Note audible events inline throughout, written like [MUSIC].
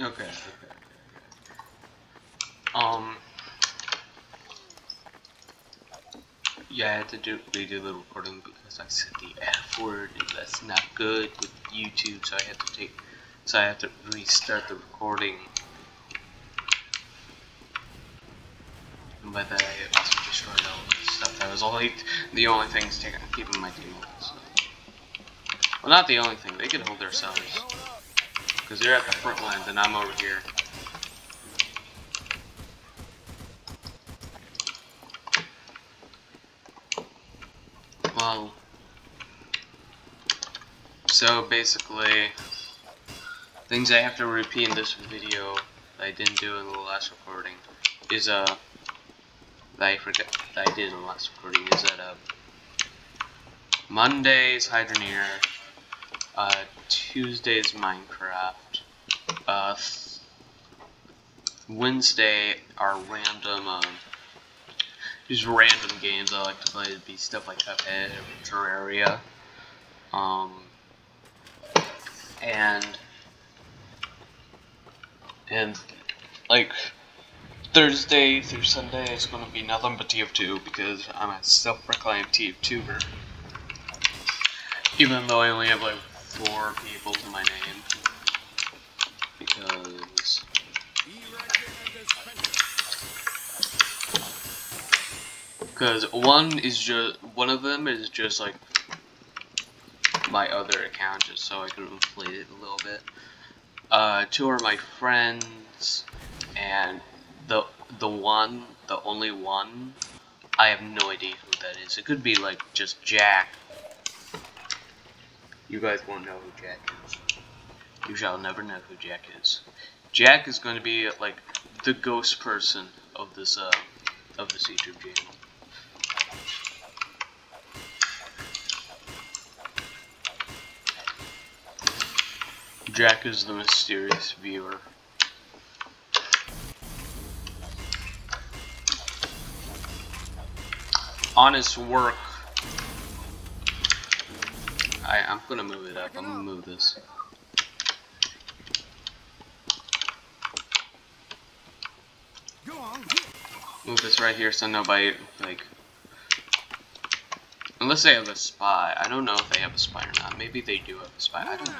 Okay, okay, okay. Um. Yeah, I had to do redo the recording because I said the F word, and that's not good with YouTube, so I had to take, so I had to restart the recording. And by that, I also destroyed all the stuff. That was only the only things taking keeping my team alive. So. Well, not the only thing. They can hold their themselves because they're at the front lines, and I'm over here. Well, so basically, things I have to repeat in this video that I didn't do in the last recording is uh that I forget that I did in the last recording is that uh Monday's Hydroneer, uh Tuesday's Minecraft, uh Wednesday are random um just random games I like to play It'd be stuff like Cuphead or Terraria. Um, and and like Thursday through Sunday is going to be nothing but TF2 because I'm a self-proclaimed TF2er. Even though I only have like four people to my name. Because Because one is just one of them is just like my other account, just so I can inflate it a little bit. Uh, two are my friends, and the the one, the only one, I have no idea who that is. It could be like just Jack. You guys won't know who Jack is. You shall never know who Jack is. Jack is going to be like the ghost person of this uh of this YouTube channel. Jack is the mysterious viewer. Honest work. I, I'm gonna move it up. I'm gonna move this. Move this right here so nobody, like, unless they have a spy. I don't know if they have a spy or not. Maybe they do have a spy. I don't know.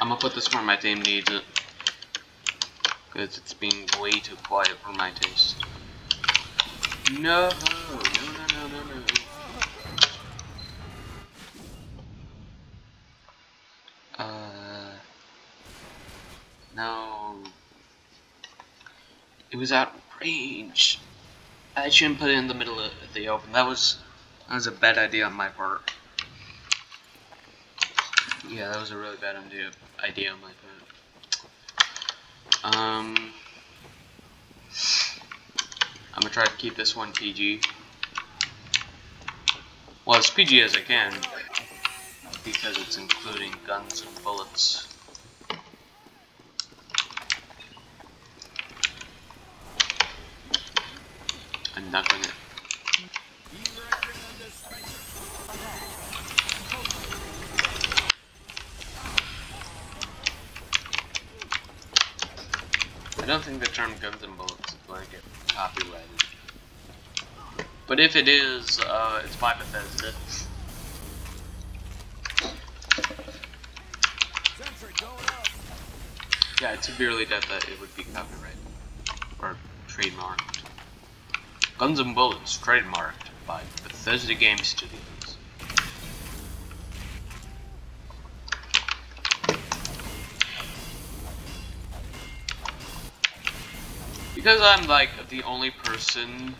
I'm gonna put this where my team needs it. Because it's being way too quiet for my taste. No, no, no, no, no, no. Uh, no. It was out of range. I shouldn't put it in the middle of the open. That was that was a bad idea on my part. Yeah, that was a really bad idea idea on my part. Um, I'm gonna try to keep this one PG. Well, as PG as I can, because it's including guns and bullets. Gonna. I don't think the term guns and bullets is going to get copyrighted. But if it is, uh, it's by Bethesda. Yeah, it's severely doubt that it would be copyrighted. Or trademarked. Guns and Bullets, trademarked by Bethesda Game Studios. Because I'm like the only person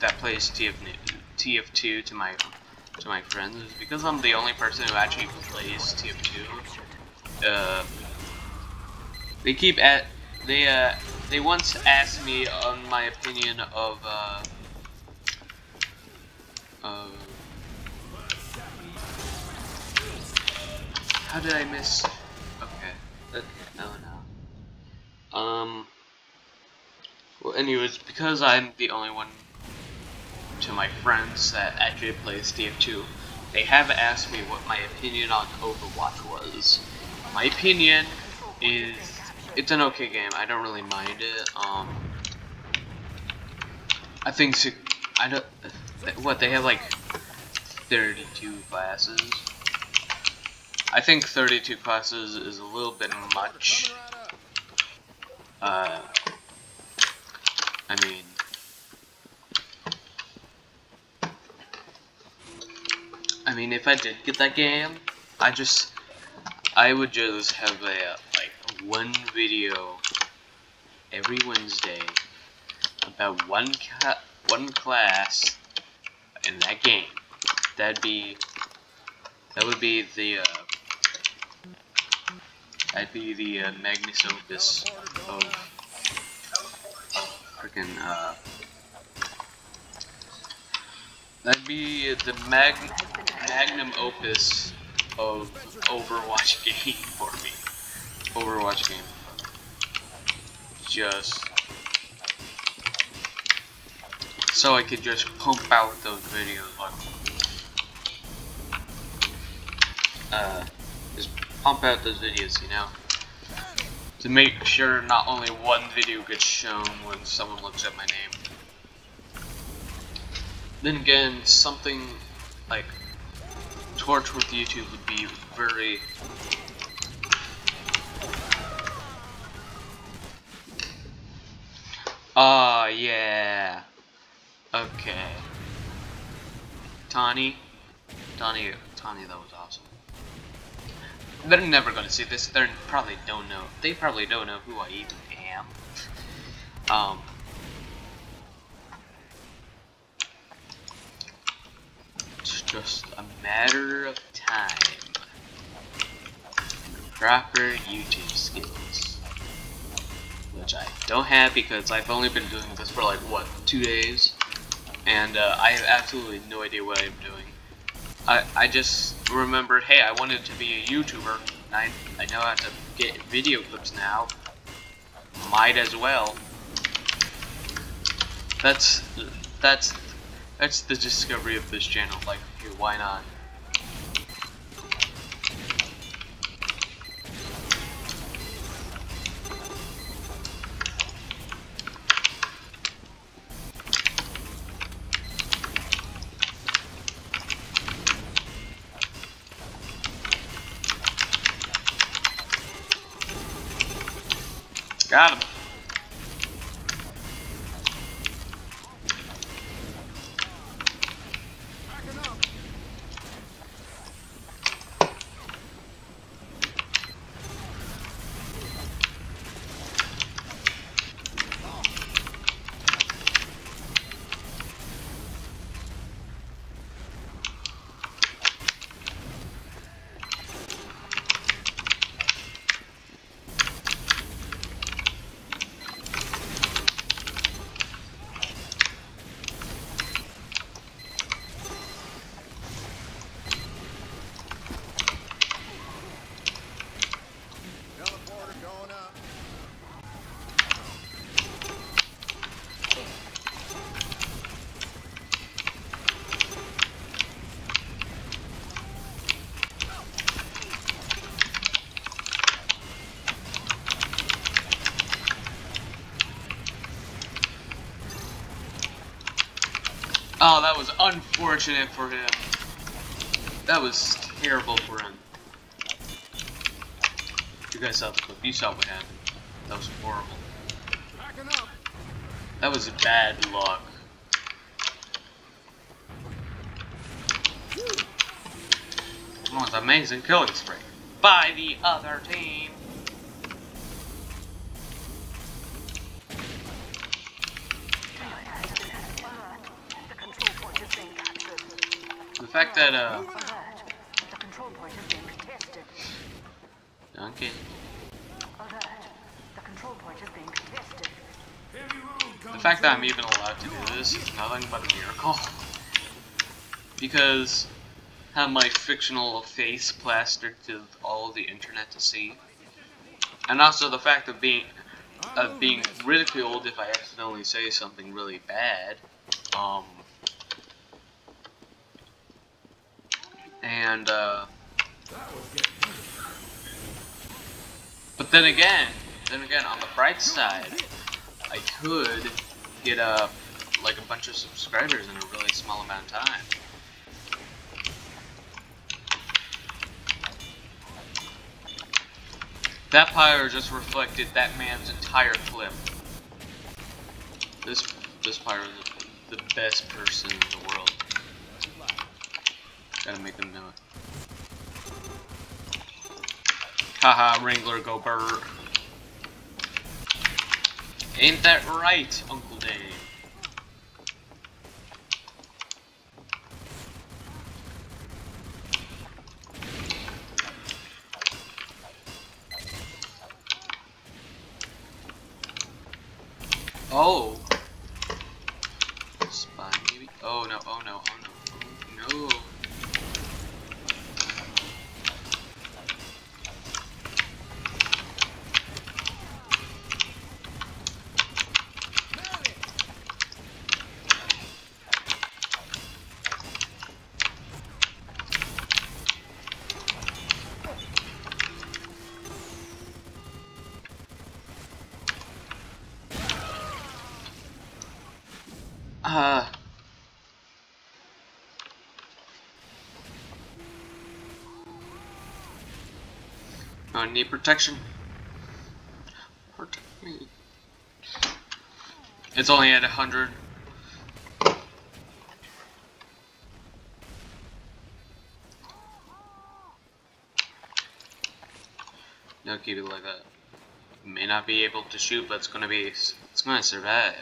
that plays TF TF2 to my to my friends, because I'm the only person who actually plays TF2. Uh, they keep at they uh they once asked me on my opinion of uh uh how did I miss okay okay no no um well anyways because I'm the only one to my friends that actually plays TF2 they have asked me what my opinion on Overwatch was my opinion is it's an okay game. I don't really mind it. Um, I think I don't. What they have like 32 classes. I think 32 classes is a little bit much. Uh, I mean, I mean, if I did get that game, I just, I would just have a like one video every Wednesday about one ca one class in that game. That'd be that would be the uh, that'd be the uh, Magnus Opus of freaking uh, that'd be the mag magnum opus of Overwatch [LAUGHS] game for me. Overwatch game. Just so I could just pump out those videos like uh just pump out those videos, you know? To make sure not only one video gets shown when someone looks at my name. Then again, something like Torch with YouTube would be very Ah, uh, yeah. Okay. Tawny. Tawny, Tawny, that was awesome. They're never gonna see this. They probably don't know. They probably don't know who I even am. Um. It's just a matter of time. Proper YouTube skills. Which I don't have because I've only been doing this for like, what, two days? And uh, I have absolutely no idea what I'm doing. I, I just remembered, hey, I wanted to be a YouTuber. I, I know how to get video clips now. Might as well. That's that's that's the discovery of this channel. Like, hey, why not? Got him. Oh, that was unfortunate for him. That was terrible for him. You guys saw the clip. You saw what happened. That was horrible. That was bad luck. That was amazing killing spree by the other team. Fact that, uh... The fact that I'm even allowed to do this is nothing but a miracle. [LAUGHS] because I have my fictional face plastered to all the internet to see. And also the fact of being of being ridiculed if I accidentally say something really bad. Um and uh, but then again, then again, on the bright side, I could get a like a bunch of subscribers in a really small amount of time. That pyre just reflected that man's entire clip. This this pyre is the best person in the world. Gotta make them know it. Haha, Wrangler go Bert. Ain't that right, Uncle Dave? Oh. Spy maybe? Oh no, oh no, oh no, oh no. Uh. I need protection. Protect me. It's only at a hundred. No, keep it like that. May not be able to shoot, but it's gonna be. It's gonna survive.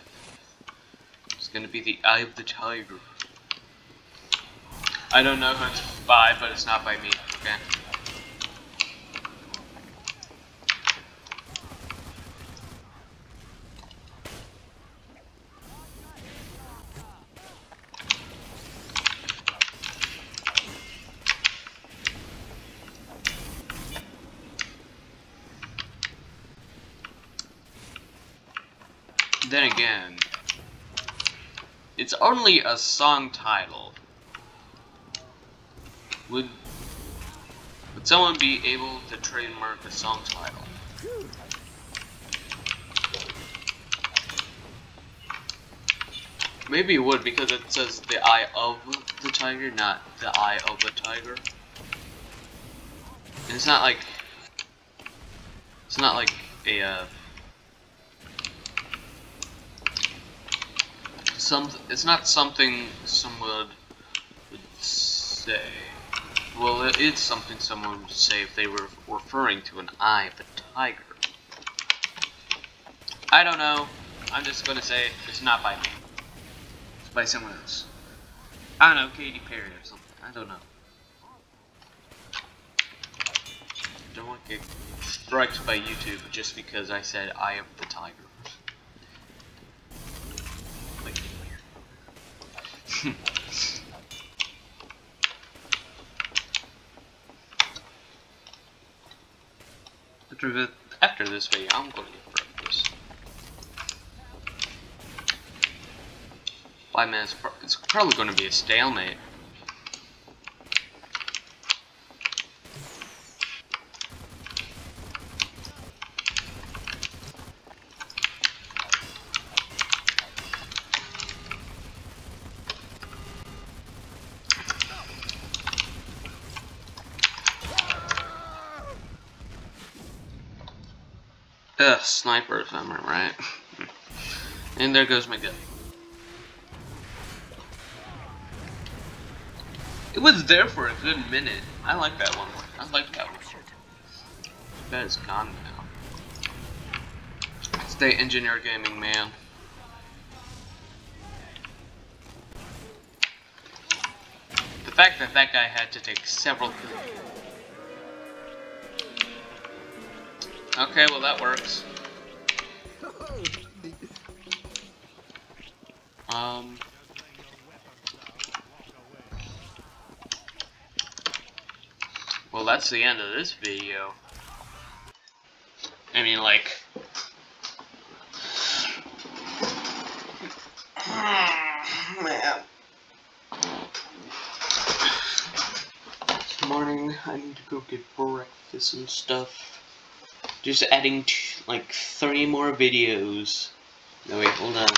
Gonna be the Eye of the Tiger. I don't know who it's by, but it's not by me, okay? Then again, it's only a song title. Would would someone be able to trademark a song title? Maybe it would because it says the eye of the tiger, not the eye of a tiger. And it's not like it's not like a uh, some it's not something someone would say. Well, it is something someone would say if they were referring to an eye of a tiger. I don't know. I'm just gonna say it's not by me. It's by someone else. I don't know, Katy Perry or something. I don't know. Don't want to get striked by YouTube just because I said Eye of the Tiger. After, the, after this video, I'm going to get breakfast. Five minutes, it's probably going to be a stalemate. Ugh, sniper if I'm right. and there goes my gun. It was there for a good minute. I like that one. I like that one. That is gone now. Stay engineer gaming, man. The fact that that guy had to take several Okay, well that works. Um... Well, that's the end of this video. I mean, like... [SIGHS] Man. Morning, I need to go get breakfast and stuff. Just adding like three more videos. No wait, hold on.